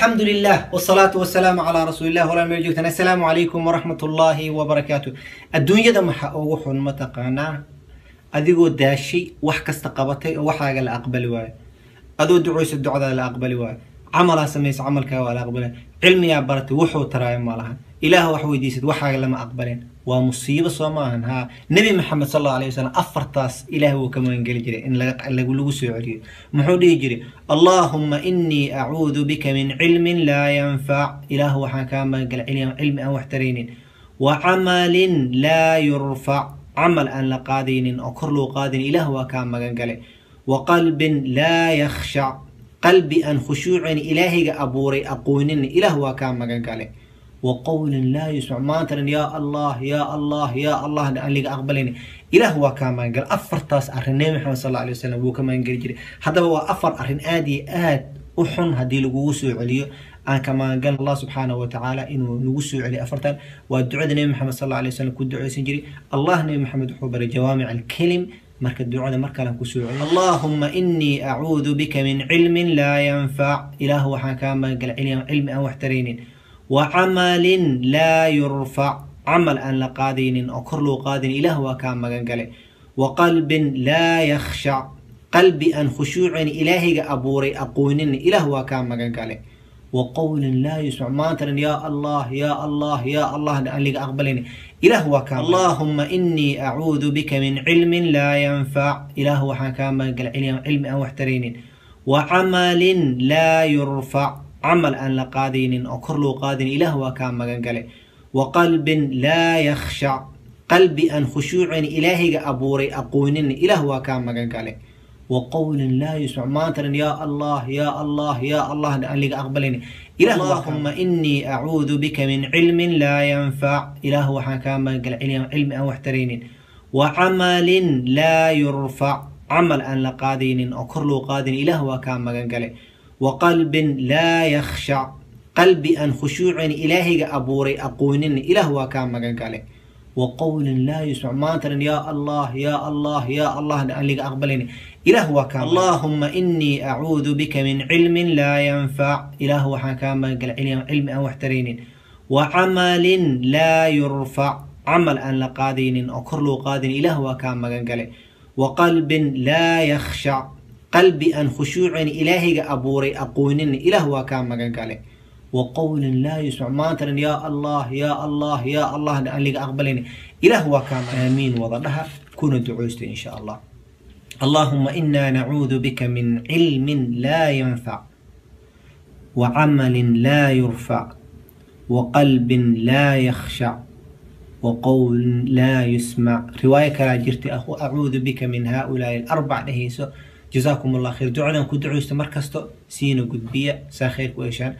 alxamdulilah wsalaatu wasalaamu calaa rasuulilah walaa meel joogtaan. Assalaamu calaykum waraxmat ullaahi wabarakaatu adduunyada maxaa ugu xun mataqaanaa adigoo daashay wax kasta qabatay oo waxaaga la aqbali waayo. Adoo ducayso ducdaa la aqbali waayo camalaa samaysa camalkaa waa la aqbali waayo cilmigaa baratay wuxuu taraayo ma lahan. Ilaah wax weydiisad waxaaga lama aqbaleen waa musiibo soo maahan haa nebi maxamed sal allahu alayhi wasalam afartaas ilaah wuu ka magangeli jiray in lagu soo celiyo. Muxuu dhihi jiray allaahumma inii acuudu bika min cilmin laa yanfac ilaah waxaan kaa magangela cilmi aan wax taraynin. Wa camalin laa yurfac camal aan la qaadaynin oo kor loo qaadayn ilaah waa kaa magangale wa qalbin laa yakhshac qalbi aan khushuucin ilaahayga abuuray aqoonin ilaah waa kaa magangale wa qowlin laa yusmac maantanan yaa allah yaa allah yaa allah aan liga ilaah waa kaa magangala afartaas arrin nebi maxamed sal alay wasalam wuu ka magangeli jiray. Haddaba waa afar arrin aad iyo aad u xun haddii lagugu soo celiyo. Aan ka magangal allah subxaanahu watacaala inuu nagu soo celiyo afartan. Waa ducada nebi maxamed sal alay wasalam ku ducaysan jiray. Allah nebi maxamed wuxuu baray jawaamic alkelim marka ducada mar kalen ku soo celiyo allaahumma inii acuudu bika min cilmin laa yanfac ilaah waxaan kaa magangala cilmi aan wax taraynin. Wa camalin laa yurfac camal aan la qaadaynin oo kor loo qaadayn ilaah waa kaa magangale wa qalbin laa yakhshac qalbi aan khushuucin ilaahayga abuuray aqoonin ilaah waa kaa magangale wa qowlin laa yusmac maantanan yaa allah yaa allah yaa allah aan liga aqbalayn ilaah waa kaa allaahumma inii acuudu bika min cilmin laa yanfac ilaah waxaan kaa magangala cilmi aan wax taraynin wa camalin laa yurfac camal aan la qaadaynin oo kor loo qaadayn ilaah waa kaa magangale wa qalbin laa yakhshac qalbi aan khushuucin ilaahayga abuuray aqoonin ilaah waa kaa magangale wa qowlin laa yusmac maantanan yaa allah yaa allah yaa allah aan liga aqbalayn ilaahumma inii acuudu bika min cilmin laa yanfac ilaah waxaan kaa magangala cilmi aan wax taraynin wa camalin laa yurfac camal aan la qaadaynin oo kor loo qaadayn ilaah waa kaa magangale wa qalbin laa yakhshac qalbi aan khushuucin ilaahayga abuuray aqoonin ilaah waa kaa magangale wa qowlin laa yusmac maantanan yaa allah yaa allah yaa allah aan aqbalayn ilaah waa kaa allaahumma inii acuudu bika min cilmin laa yanfac ilaah waxaan kaa magangala cilmi aan wax taraynin. Wa camalin laa yurfac camal aan la qaadaynin oo kor loo qaadayn ilaah waa kaa magangale wa qalbin laa yakhshac qalbi aan khushuucin ilaahayga abuuray aqoonin ilaah waa kaa magangale وقول لا يسمع. ما ترى يا الله يا الله يا الله. اللي اقبلني إلى هو كان آمين. وضلها كونوا دعوست إن شاء الله. اللهم إنا نعوذ بك من علم لا ينفع وعمل لا يرفع وقلب لا يخشع وقول لا يسمع. رواية كلا جرت أخو. أعوذ بك من هؤلاء الأربع. نهيسو جزاكم الله خير. دعونا. كدعو استمر كستو. سينو قدبية ساخير كويشان.